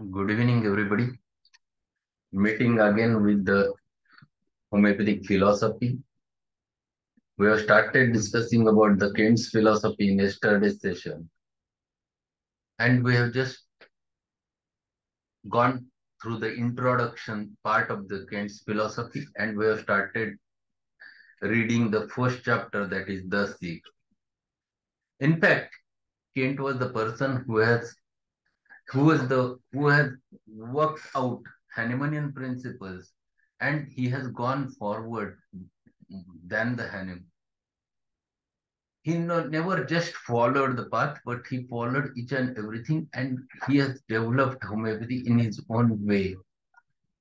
Good evening, everybody. Meeting again with the homeopathic philosophy. We have started discussing about the Kent's philosophy in yesterday's session. And we have just gone through the introduction part of the Kent's philosophy and we have started reading the first chapter that is the Sick. In fact, Kent was the person who has who was the who has worked out Hahnemannian principles and he has gone forward than the Hahnemann. He no, never just followed the path, but he followed each and everything and he has developed homeopathy in his own way.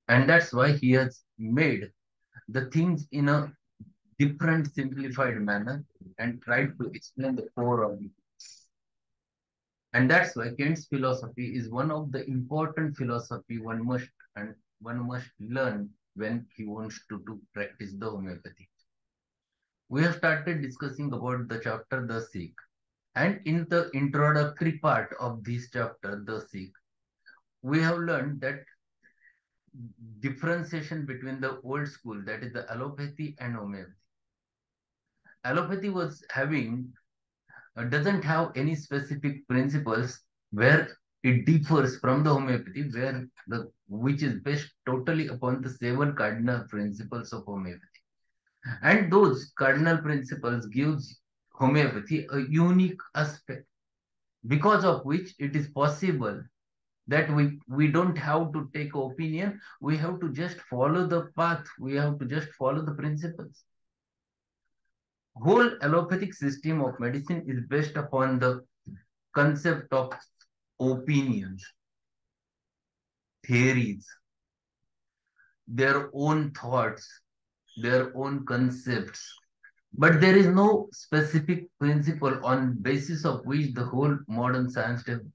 And that's why he has made the things in a different simplified manner and tried to explain the core of it. And that's why Kent's philosophy is one of the important philosophy one must and one must learn when he wants to, to practice the homeopathy. We have started discussing about the chapter The Sick. And in the introductory part of this chapter, The Sick, we have learned that differentiation between the old school, that is the allopathy and homeopathy. Allopathy was having doesn't have any specific principles where it differs from the homeopathy, where the which is based totally upon the seven cardinal principles of homeopathy. And those cardinal principles gives homeopathy a unique aspect, because of which it is possible that we, we don't have to take opinion, we have to just follow the path, we have to just follow the principles whole allopathic system of medicine is based upon the concept of opinions, theories, their own thoughts, their own concepts. But there is no specific principle on basis of which the whole modern science develops.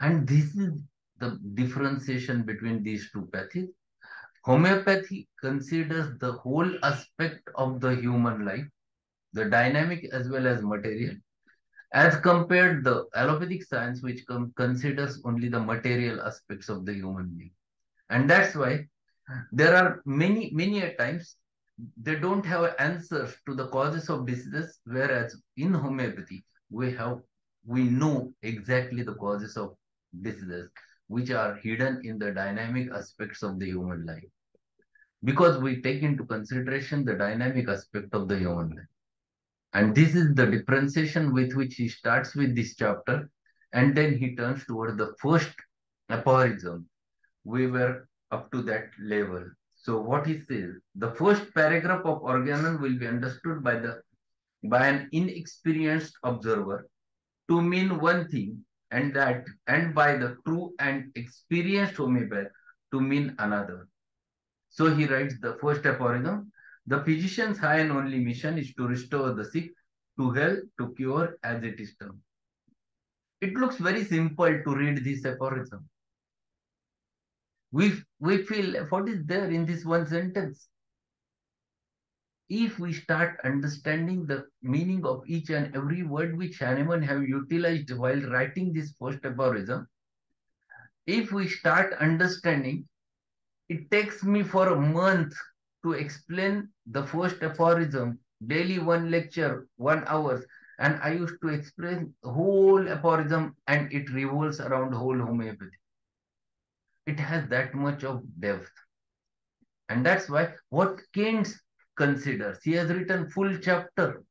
And this is the differentiation between these two paths. Homeopathy considers the whole aspect of the human life the dynamic as well as material, as compared the allopathic science, which considers only the material aspects of the human being. And that's why there are many, many times they don't have answers to the causes of diseases, whereas in homeopathy, we have we know exactly the causes of diseases, which are hidden in the dynamic aspects of the human life. Because we take into consideration the dynamic aspect of the human life. And this is the differentiation with which he starts with this chapter. And then he turns toward the first uh, aphorism. We were up to that level. So what he says, the first paragraph of organon will be understood by the by an inexperienced observer to mean one thing and that and by the true and experienced homeopath to mean another. So he writes the first aphorism, the physician's high and only mission is to restore the sick to health, to cure as it is termed. It looks very simple to read this aphorism. We, we feel what is there in this one sentence? If we start understanding the meaning of each and every word which Hahnemann have utilized while writing this first aphorism, if we start understanding, it takes me for a month to explain the first aphorism, daily one lecture, one hours, and I used to explain whole aphorism and it revolves around whole homeopathy. It has that much of depth. And that's why what Kent considers, he has written full chapter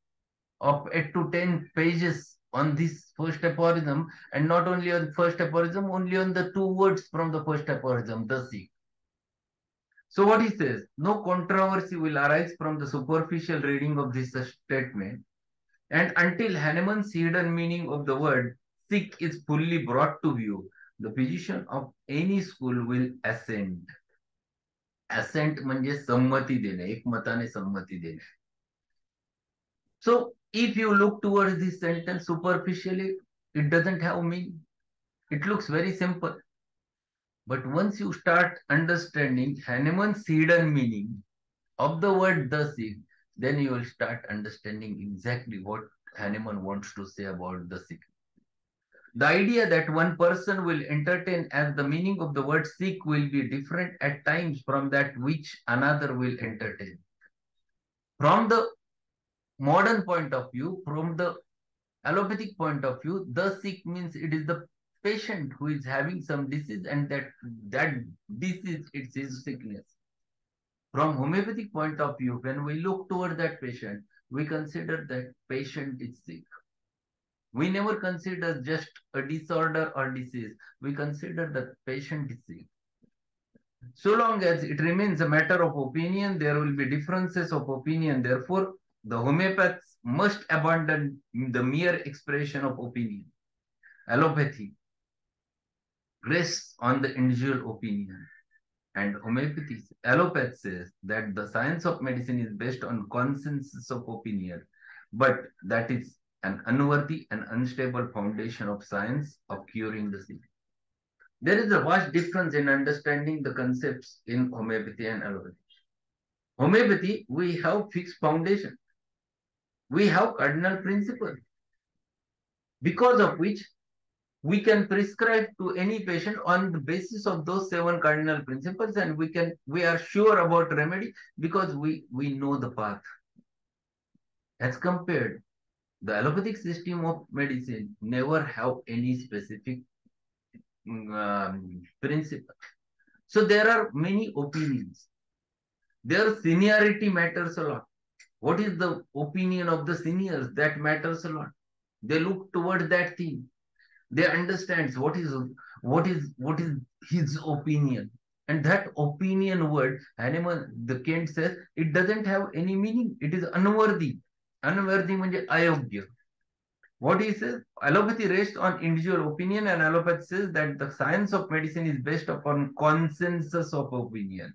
of 8 to 10 pages on this first aphorism, and not only on first aphorism, only on the two words from the first aphorism, the sick. So what he says, no controversy will arise from the superficial reading of this statement. And until Hahnemann's hidden meaning of the word sick is fully brought to view, the physician of any school will assent. Assent म्हणजे संमती देणे, एकमताने संमती देणे. So if you look towards this sentence superficially, it doesn't have meaning. It looks very simple. But once you start understanding Hahnemann's hidden meaning of the word the sick, then you will start understanding exactly what Hahnemann wants to say about the sick. The idea that one person will entertain as the meaning of the word sick will be different at times from that which another will entertain. From the modern point of view, from the allopathic point of view, the sick means it is the patient who is having some disease and that that disease it's his sickness. From homeopathic point of view, when we look toward that patient, we consider that patient is sick. We never consider just a disorder or disease. We consider that patient is sick. So long as it remains a matter of opinion, there will be differences of opinion. Therefore, the homeopaths must abandon the mere expression of opinion. Allopathy rests on the individual opinion. And homeopathy, allopath says that the science of medicine is based on consensus of opinion, but that is an unworthy and unstable foundation of science of curing the sick. There is a vast difference in understanding the concepts in homeopathy and allopathy. Homeopathy, we have fixed foundation. We have cardinal principle, because of which we can prescribe to any patient on the basis of those seven cardinal principles and we can we are sure about remedy because we we know the path. As compared the allopathic system of medicine never have any specific um, principle. So there are many opinions. Their seniority matters a lot. What is the opinion of the seniors? That matters a lot. They look toward that thing they understand what is what is what is his opinion. And that opinion word, animal the Kent says, it doesn't have any meaning. It is unworthy. Unworthy means ayogya. What he says, allopathy rests on individual opinion, and allopathy says that the science of medicine is based upon consensus of opinion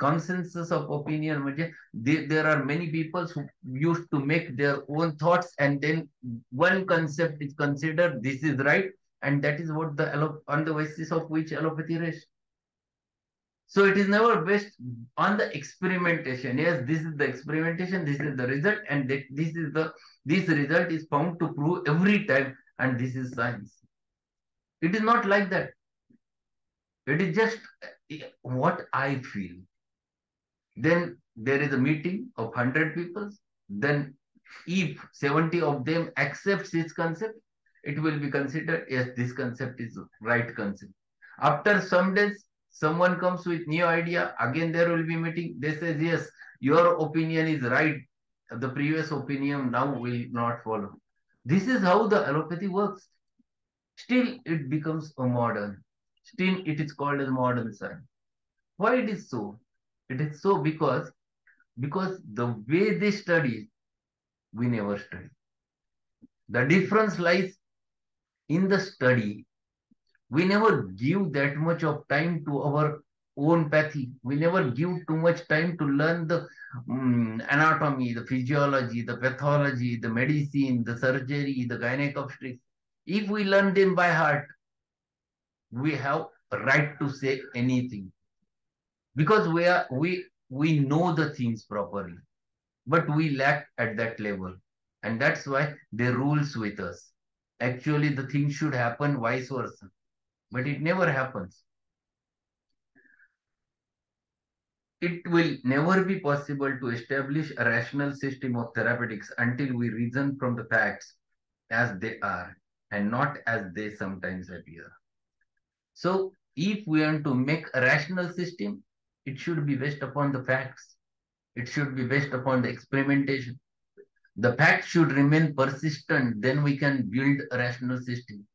consensus of opinion they, there are many people who used to make their own thoughts and then one concept is considered this is right and that is what the on the basis of which allopathy rests so it is never based on the experimentation. Yes this is the experimentation this is the result and this is the this result is found to prove every time and this is science. It is not like that. It is just eh, what i feel then there is a meeting of 100 people. Then if 70 of them accepts this concept, it will be considered, yes, this concept is right concept. After some days, someone comes with new idea. Again, there will be meeting. They say, yes, your opinion is right. The previous opinion now will not follow. This is how the allopathy works. Still, it becomes a modern. Still, it is called as modern science. Why it is so? It is so because because the way they study, we never study. The difference lies in the study. We never give that much of time to our own pathy. We never give too much time to learn the um, anatomy, the physiology, the pathology, the medicine, the surgery, the gynecology. If we learn them by heart, we have right to say anything because we are we we know the things properly but we lack at that level. And that's why they rules with us. Actually the thing should happen vice versa but it never happens. It will never be possible to establish a rational system of therapeutics until we reason from the facts as they are and not as they sometimes appear. So if we want to make a rational system it should be based upon the facts. It should be based upon the experimentation. The facts should remain persistent, then we can build a rational system.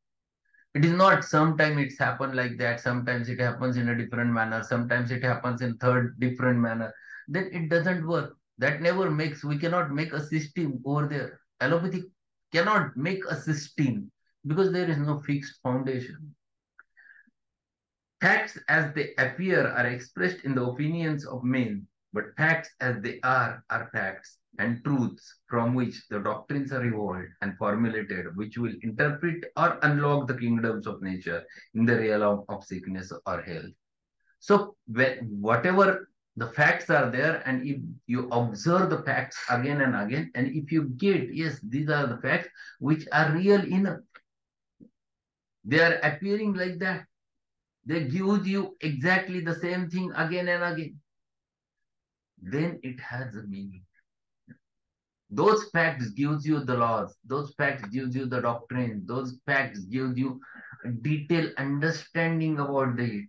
It is not sometimes it's happened like that, sometimes it happens in a different manner, sometimes it happens in third different manner. Then it doesn't work. That never makes, we cannot make a system over there. Allopathy cannot make a system because there is no fixed foundation. Facts as they appear are expressed in the opinions of men, but facts as they are are facts and truths from which the doctrines are evolved and formulated, which will interpret or unlock the kingdoms of nature in the realm of sickness or health. So, whatever the facts are there, and if you observe the facts again and again, and if you get, yes, these are the facts which are real enough, They are appearing like that. They give you exactly the same thing again and again. Then it has a meaning. Those facts gives you the laws. Those facts gives you the doctrine. Those facts gives you detailed understanding about it.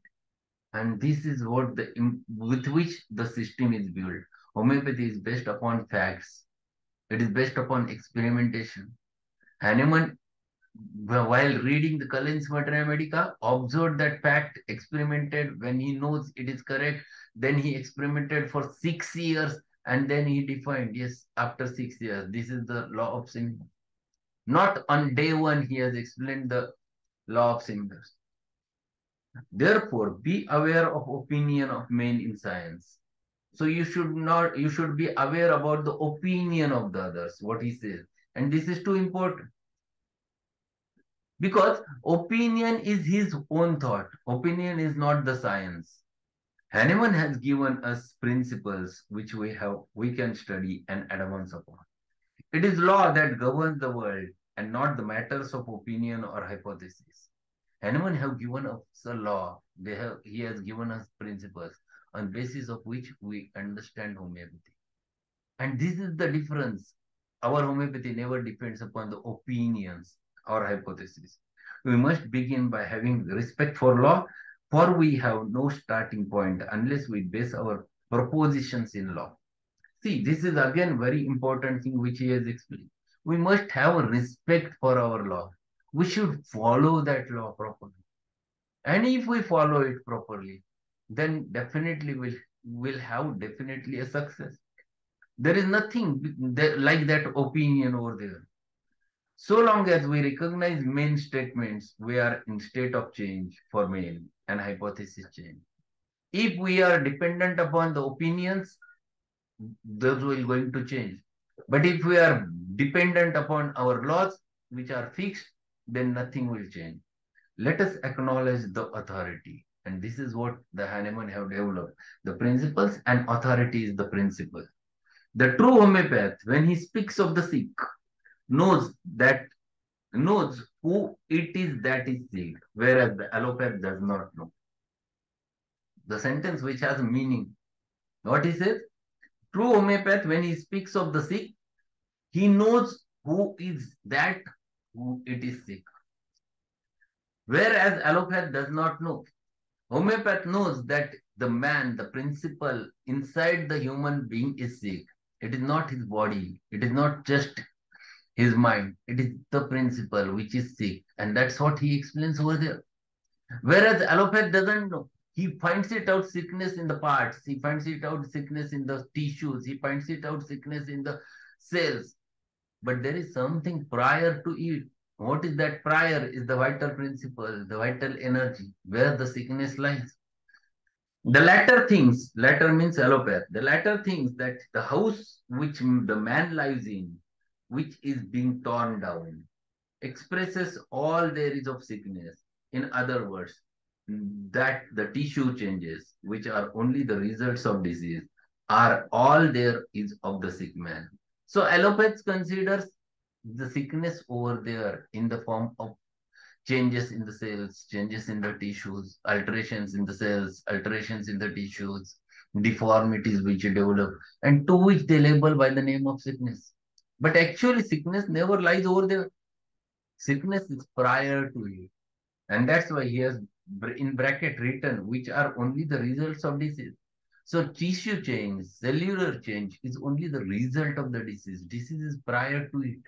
And this is what the with which the system is built. Homeopathy is based upon facts. It is based upon experimentation. Hahnemann, while reading the Cullen's Materia Medica, observed that fact, experimented when he knows it is correct. Then he experimented for six years and then he defined, yes, after six years, this is the law of symptoms. Not on day one, he has explained the law of symptoms. Therefore, be aware of opinion of men in science. So you should not, you should be aware about the opinion of the others, what he says. And this is too important. Because opinion is his own thought. Opinion is not the science. Hahnemann has given us principles which we have we can study and advance upon. It is law that governs the world and not the matters of opinion or hypothesis. Hahnemann have given us a law. They have he has given us principles on basis of which we understand homeopathy. And this is the difference. Our homeopathy never depends upon the opinions or hypothesis. We must begin by having respect for law for we have no starting point unless we base our propositions in law. See, this is again very important thing which he has explained. We must have respect for our law. We should follow that law properly. And if we follow it properly, then definitely we'll, will have definitely a success. There is nothing like that opinion over there. So long as we recognize main statements, we are in state of change for main and hypothesis change. If we are dependent upon the opinions, those will going to change. But if we are dependent upon our laws, which are fixed, then nothing will change. Let us acknowledge the authority. And this is what the Hahnemann have developed. The principles and authority is the principle. The true homeopath, when he speaks of the sick, knows that knows who it is that is sick, whereas the allopath does not know. The sentence which has meaning. What he says? True homeopath, when he speaks of the sick, he knows who is that who it is sick. Whereas allopath does not know. Homeopath knows that the man, the principle inside the human being is sick. It is not his body. It is not just his mind. It is the principle which is sick. And that's what he explains over there. Whereas allopath doesn't know. He finds it out sickness in the parts. He finds it out sickness in the tissues. He finds it out sickness in the cells. But there is something prior to it. What is that prior is the vital principle, the vital energy, where the sickness lies. The latter things, latter means allopath, the latter things that the house which the man lives in, which is being torn down expresses all there is of sickness. In other words, that the tissue changes, which are only the results of disease, are all there is of the sick man. So allopathy considers the sickness over there in the form of changes in the cells, changes in the tissues, alterations in the cells, alterations in the tissues, deformities which develop, and to which they label by the name of sickness. But actually, sickness never lies over there. Sickness is prior to it. And that's why he has in bracket written, which are only the results of disease. So tissue change, cellular change is only the result of the disease. Disease is prior to it.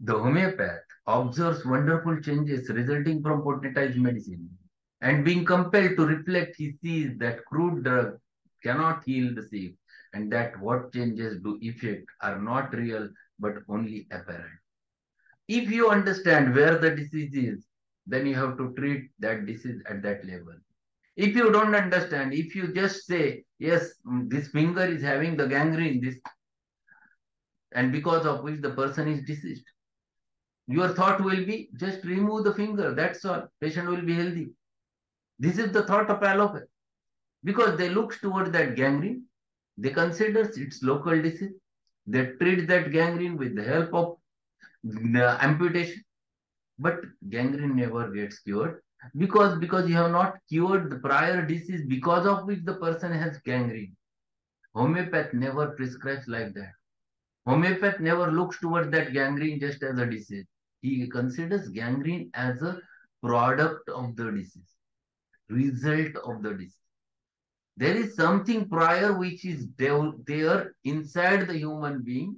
The homeopath observes wonderful changes resulting from potentized medicine. And being compelled to reflect, he sees that crude drug cannot heal the sick and that what changes do effect are not real but only apparent. If you understand where the disease is, then you have to treat that disease at that level. If you don't understand, if you just say, yes, mm, this finger is having the gangrene, this, and because of which the person is deceased, your thought will be just remove the finger, that's all, patient will be healthy. This is the thought of allopathy. Because they look toward that gangrene, they consider its local disease. They treat that gangrene with the help of amputation. but gangrene never gets cured because because you have not cured the prior disease because of which the person has gangrene. Homeopath never prescribes like that. Homeopath never looks towards that gangrene just as a disease. He considers gangrene as a product of the disease, result of the disease. There is something prior which is there inside the human being,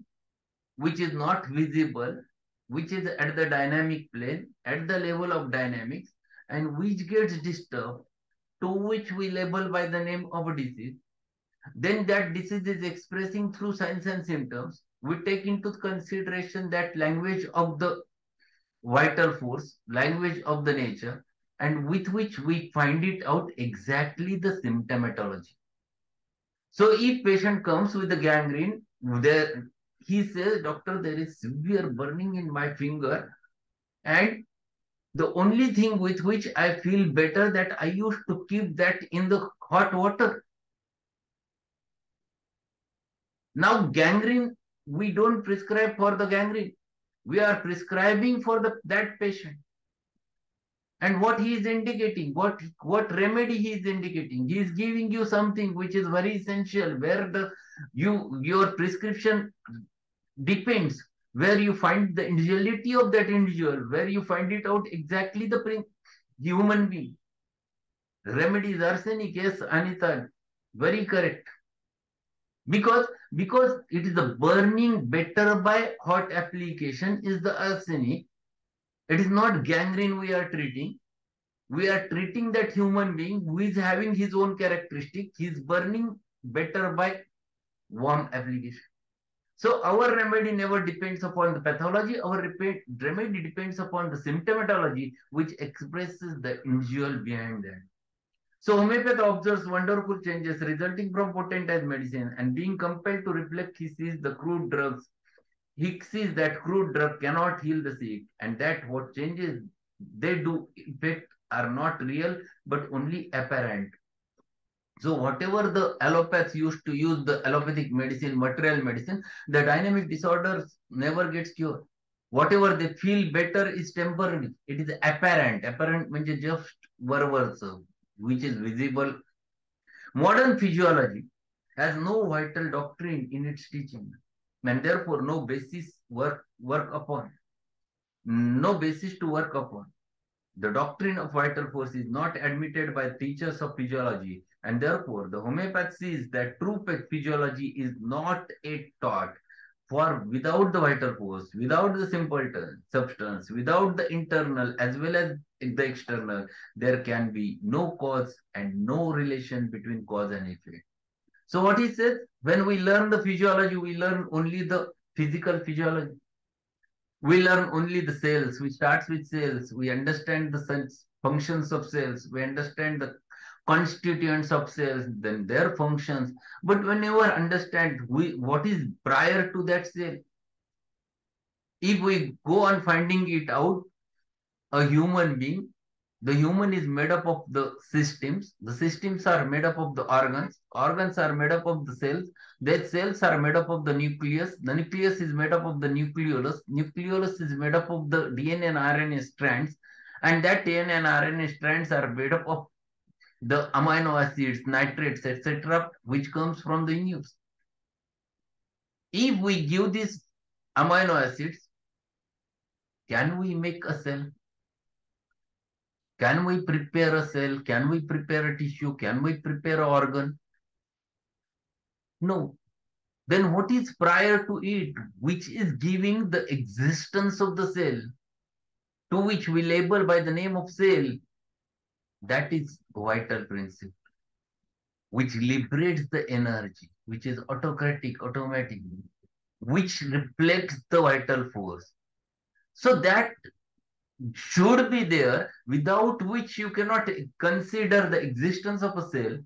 which is not visible, which is at the dynamic plane, at the level of dynamics, and which gets disturbed, to which we label by the name of a disease. Then that disease is expressing through signs and symptoms. We take into consideration that language of the vital force, language of the nature, and with which we find it out exactly the symptomatology. So if patient comes with the gangrene, there he says, doctor, there is severe burning in my finger, and the only thing with which I feel better that I used to keep that in the hot water. Now gangrene, we don't prescribe for the gangrene. We are prescribing for the that patient. And what he is indicating, what, what remedy he is indicating, he is giving you something which is very essential, where the you your prescription depends where you find the individuality of that individual, where you find it out exactly the human being. Remedy is arsenic, yes, Anita, very correct. Because because it is the burning better by hot application is the arsenic. It is not gangrene we are treating. We are treating that human being who is having his own characteristic. He is burning better by warm application. So our remedy never depends upon the pathology. Our remedy depends upon the symptomatology, which expresses the individual behind that. So homeopath observes wonderful changes resulting from potentized medicine and being compelled to reflect, he sees the crude drugs. He sees that crude drug cannot heal the sick and that what changes they do effect are not real but only apparent. So whatever the allopaths used to use the allopathic medicine, material medicine, the dynamic disorders never gets cured. Whatever they feel better is temporary. It is apparent. Apparent means just verse, which is visible. Modern physiology has no vital doctrine in its teaching and therefore no basis work work upon. No basis to work upon. The doctrine of vital force is not admitted by teachers of physiology and therefore, the homeopath sees that true physiology is not a taught. For without the vital force, without the simple substance, without the internal as well as the external, there can be no cause and no relation between cause and effect. So what he says, when we learn the physiology, we learn only the physical physiology. We learn only the cells. We start with cells. We understand the sense functions of cells. We understand the constituents of cells, then their functions. But we never understand we, what is prior to that cell. If we go on finding it out, a human being, the human is made up of the systems. The systems are made up of the organs. Organs are made up of the cells. Their cells are made up of the nucleus. The nucleus is made up of the nucleolus. Nucleolus is made up of the DNA and RNA strands. And that DNA and RNA strands are made up of the amino acids, nitrates, etc., which comes from the news. If we give these amino acids, can we make a cell? Can we prepare a cell? Can we prepare a tissue? Can we prepare an organ? No. Then what is prior to it, which is giving the existence of the cell, to which we label by the name of cell, that is vital principle, which liberates the energy, which is autocratic, automatic, which reflects the vital force. So that should be there, without which you cannot consider the existence of a cell.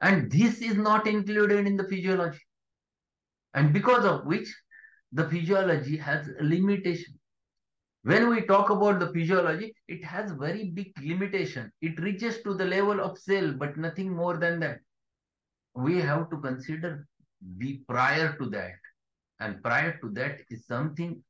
And this is not included in the physiology. And because of which the physiology has a limitation. When we talk about the physiology, it has very big limitation. It reaches to the level of cell, but nothing more than that. We have to consider the prior to that. And prior to that is something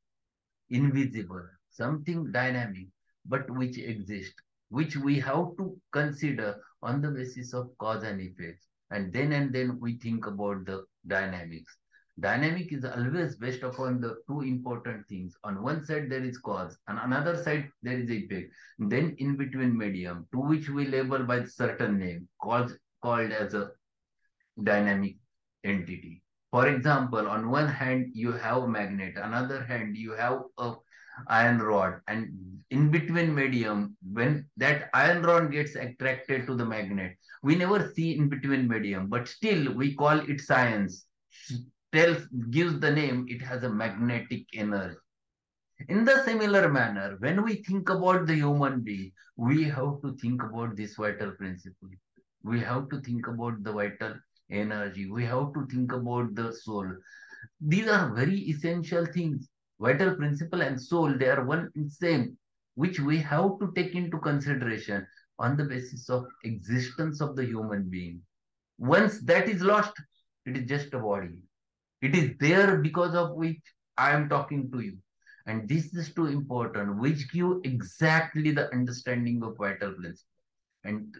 invisible, something dynamic, but which exist, which we have to consider on the basis of cause and effect. And then and then we think about the dynamics. Dynamic is always based upon the two important things. On one side, there is cause, on another side, there is effect. Then in between medium, to which we label by certain name, called, called as a dynamic entity. For example, on one hand, you have magnet, another hand, you have a iron rod, and in between medium, when that iron rod gets attracted to the magnet, we never see in between medium, but still we call it science. Tells gives the name, it has a magnetic energy. In the similar manner, when we think about the human being, we have to think about this vital principle. We have to think about the vital energy. We have to think about the soul. These are very essential things. Vital principle and soul, they are one and same, which we have to take into consideration on the basis of existence of the human being. Once that is lost, it is just a body. It is there because of which I am talking to you. And this is too important, which give exactly the understanding of vital principle. And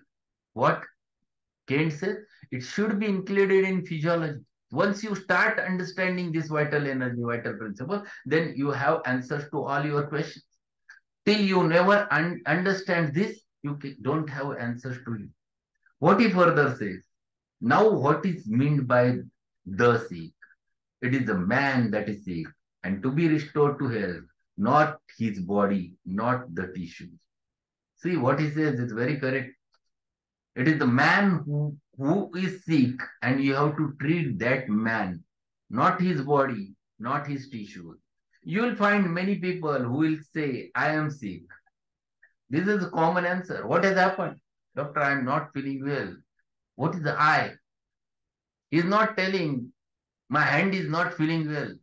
what Kent says, it should be included in physiology. Once you start understanding this vital energy, vital principle, then you have answers to all your questions. Till you never un understand this, you don't have answers to you. What he further says, now what is meant by the sick? It is the man that is sick and to be restored to health, not his body, not the tissues. See what he says is very correct. It is the man who, who is sick, and you have to treat that man, not his body, not his tissues. You will find many people who will say, I am sick. This is a common answer. What has happened? Doctor, I am not feeling well. What is the I? He is not telling, my hand is not feeling well.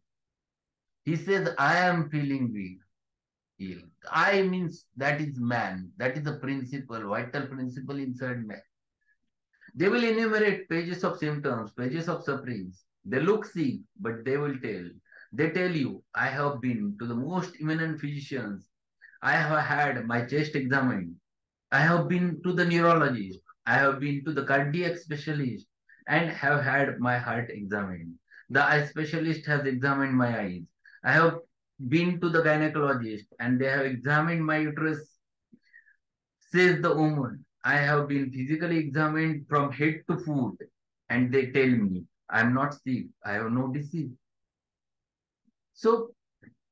He says, I am feeling weak. I means that is man. That is the principle, vital principle inside man. They will enumerate pages of symptoms, pages of sufferings. They look sick, but they will tell. They tell you, I have been to the most eminent physicians. I have had my chest examined. I have been to the neurologist. I have been to the cardiac specialist and have had my heart examined. The eye specialist has examined my eyes. I have been to the gynecologist and they have examined my uterus, says the woman. I have been physically examined from head to foot and they tell me I am not sick, I have no disease. So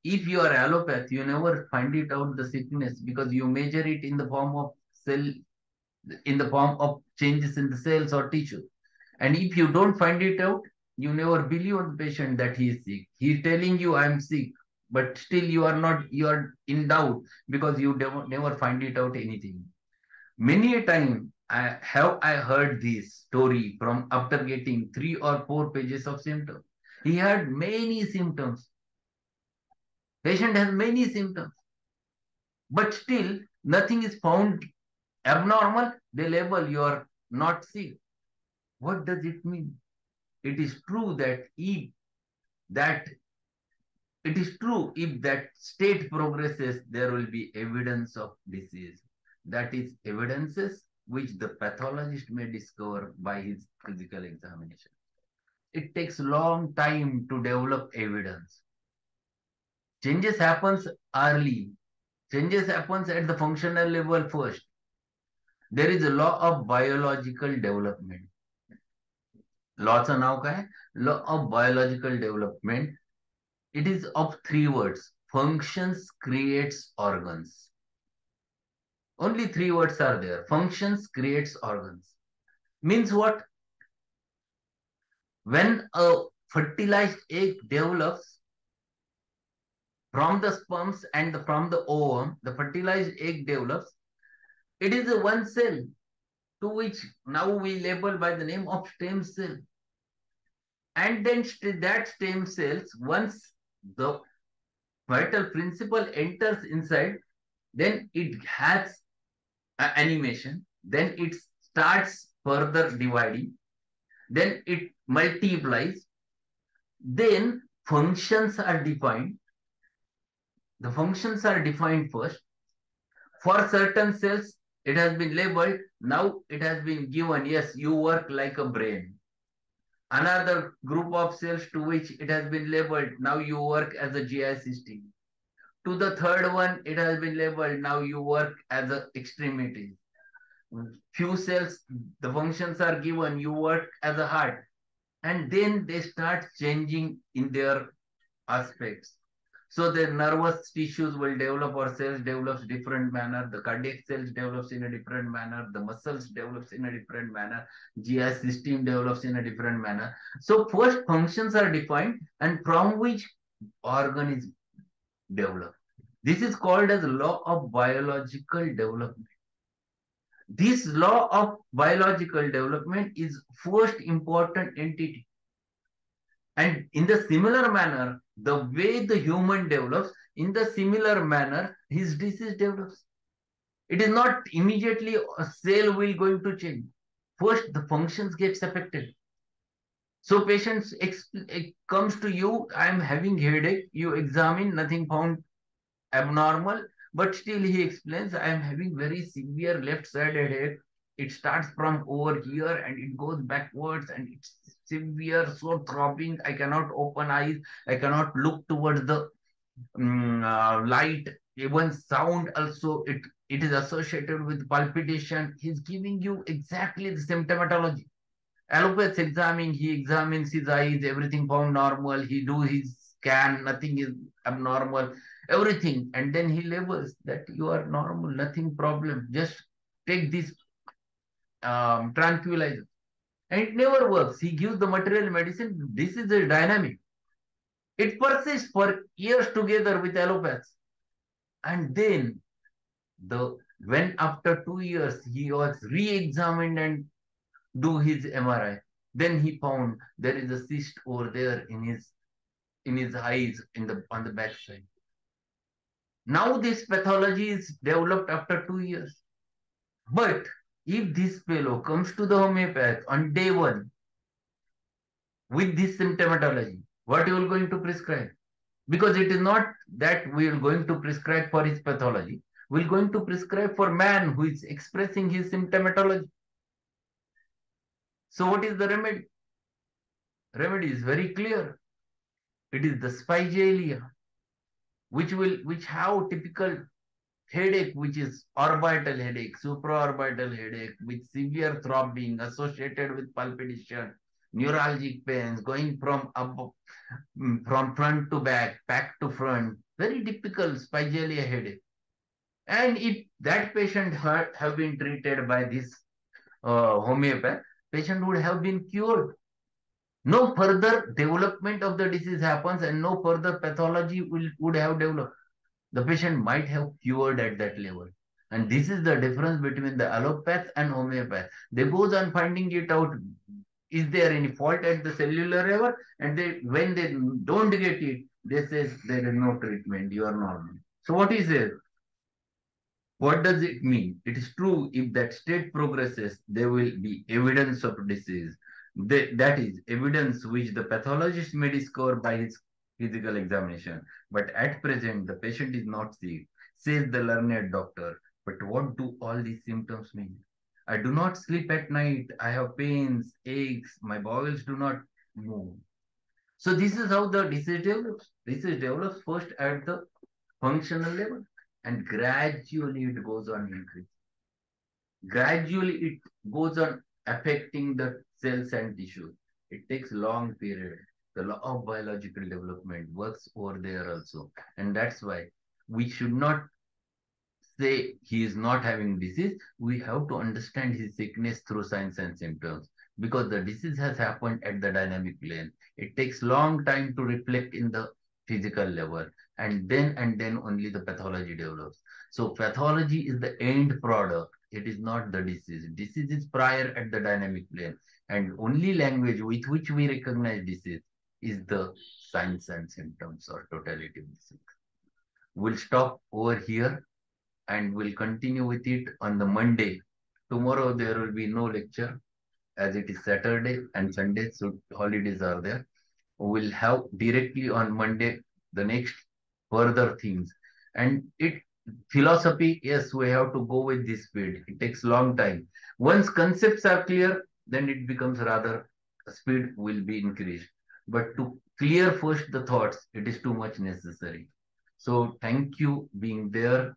if you are allopath, you never find it out the sickness because you measure it in the form of cell, in the form of changes in the cells or tissue. And if you don't find it out, you never believe on the patient that he is sick. He is telling you I am sick but still you are not you are in doubt because you never find it out anything many a time i have i heard this story from after getting three or four pages of symptoms he had many symptoms. Patient has many symptoms. But still nothing is found abnormal. They label you are not sick. What does it mean? It is true that if that it is true if that state progresses, there will be evidence of disease. That is evidences which the pathologist may discover by his physical examination. It takes long time to develop evidence. Changes happens early. Changes happens at the functional level first. There is a law of biological development. Lots of now law of biological development it is of three words. Functions creates organs. Only three words are there. Functions creates organs. Means what? When a fertilized egg develops from the sperms and from the ovum, the fertilized egg develops. It is a one cell to which now we label by the name of stem cell. And then that stem cells, once the vital principle enters inside, then it has animation, then it starts further dividing, then it multiplies, then functions are defined. The functions are defined first. For certain cells, it has been labeled. Now it has been given, yes, you work like a brain. Another group of cells to which it has been labeled, now you work as a GI system. To the third one, it has been labeled, now you work as a extremity. Few cells, the functions are given, you work as a heart. And then they start changing in their aspects. So the nervous tissues will develop or cells develops different manner. The cardiac cells develops in a different manner. The muscles develops in a different manner. GI system develops in a different manner. So first functions are defined and from which organ is developed. This is called as law of biological development. This law of biological development is first important entity. And in the similar manner, the way the human develops, in the similar manner, his disease develops. It is not immediately a cell will going to change. First, the functions gets affected. So patients comes to you, I am having headache. You examine, nothing found abnormal, but still he explains, I am having very severe left side headache. It starts from over here and it goes backwards and it's severe, so throbbing. I cannot open eyes. I cannot look towards the um, uh, light. Even sound also, it, it is associated with palpitation. He's giving you exactly the symptomatology. Allopath examining, he examines his eyes, everything found normal. He do his scan, nothing is abnormal, everything. And then he labels that you are normal, nothing problem. Just take this um, tranquilizer. And it never works. He gives the material medicine. This is a dynamic. It persists for years together with allopaths. And then the when after two years he was re-examined and do his MRI, then he found there is a cyst over there in his in his eyes in the on the back side. Now this pathology is developed after two years. But if this fellow comes to the homeopath on day one with this symptomatology, what you are going to prescribe? Because it is not that we are going to prescribe for his pathology. We are going to prescribe for man who is expressing his symptomatology. So what is the remedy? Remedy is very clear. It is the spigelia, which will which have typical headache, which is orbital headache, supraorbital headache, with severe throbbing associated with palpitation, neuralgic pains going from up, mm, from front to back, back to front, very typical spigelia headache. And if that patient have been treated by this uh, homeopath, patient would have been cured. No further development of the disease happens and no further pathology will, would have developed the patient might have cured at that level. And this is the difference between the allopath and homeopath. They goes on finding it out. Is there any fault at the cellular level? And they, when they don't get it, they say there is no treatment. You are normal. So what is it? What does it mean? It is true if that state progresses, there will be evidence of disease. That is evidence which the pathologist may discover by his physical examination. But at present, the patient is not sick, says the learned doctor. But what do all these symptoms mean? I do not sleep at night. I have pains, aches. My bowels do not move. So this is how the disease develops. Disease develops first at the functional level and gradually it goes on increasing. Gradually it goes on affecting the cells and tissues. It takes long period the law of biological development works over there also. And that's why we should not say he is not having disease. We have to understand his sickness through signs and symptoms because the disease has happened at the dynamic plane. It takes long time to reflect in the physical level and then and then only the pathology develops. So pathology is the end product. It is not the disease. Disease is prior at the dynamic plane and only language with which we recognize disease is the signs and symptoms or totality of disease. We'll stop over here and we'll continue with it on the Monday. Tomorrow there will be no lecture as it is Saturday and Sunday, so holidays are there. We'll have directly on Monday the next further things. And it philosophy, yes, we have to go with this speed. It takes long time. Once concepts are clear, then it becomes rather speed will be increased. But to clear first the thoughts, it is too much necessary. So thank you being there.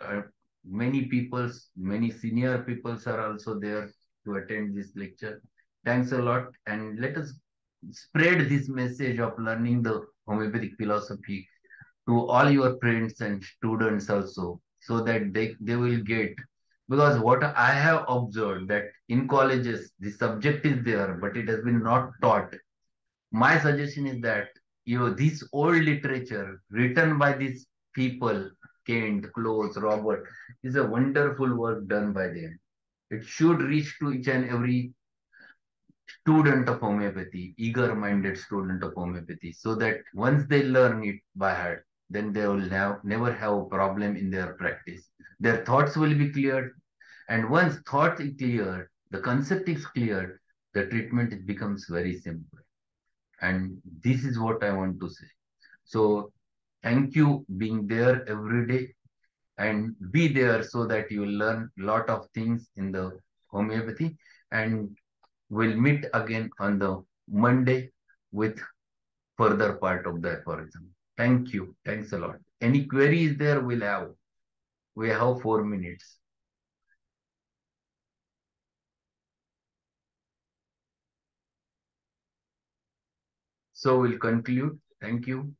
Uh, many peoples, many senior peoples are also there to attend this lecture. Thanks a lot. And let us spread this message of learning the homeopathic philosophy to all your friends and students also so that they, they will get. Because what i have observed that in colleges the subject is there but it has been not taught. My suggestion is that you know this old literature written by these people kent close robert is a wonderful work done by them. It should reach to each and every student of homeopathy, eager minded student of homeopathy, so that once they learn it by heart, then they will now never have a problem in their practice. Their thoughts will be cleared. And once thoughts is cleared, the concept is cleared, the treatment becomes very simple. And this is what I want to say. So thank you being there every day and be there so that you learn a lot of things in the homeopathy and we'll meet again on the Monday with further part of the aphorism. Thank you. Thanks a lot. Any queries there we'll have. We have four minutes. So we'll conclude. Thank you.